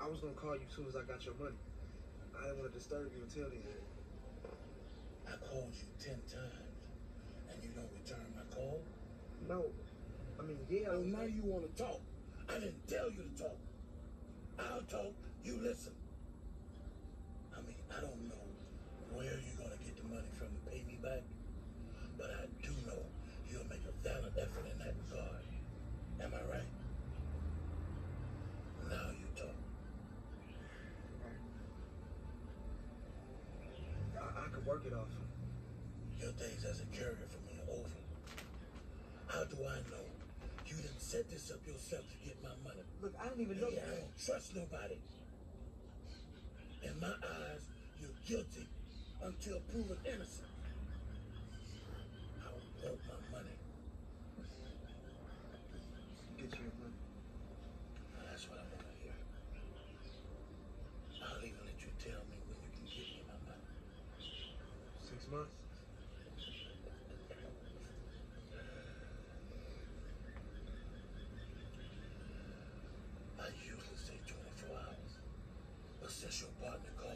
I was gonna call you as soon as I got your money. I didn't want to disturb you until then. I called you ten times, and you don't return my call. No, I mean, yeah. I was now you want to talk. I didn't tell you to talk. I'll talk. You listen. I mean, I don't know where you're gonna get the money from to pay me back, but I do know you'll make a valid effort in that regard. Am I right? Now you talk. I, I could work it off. Your days as a carrier for me are over. How do I know you didn't set this up yourself to get my money? Look, I don't even know. Yeah, I don't trust nobody. In my eyes, you're guilty until proven innocent. months. I usually say 24 hours, but since your partner called,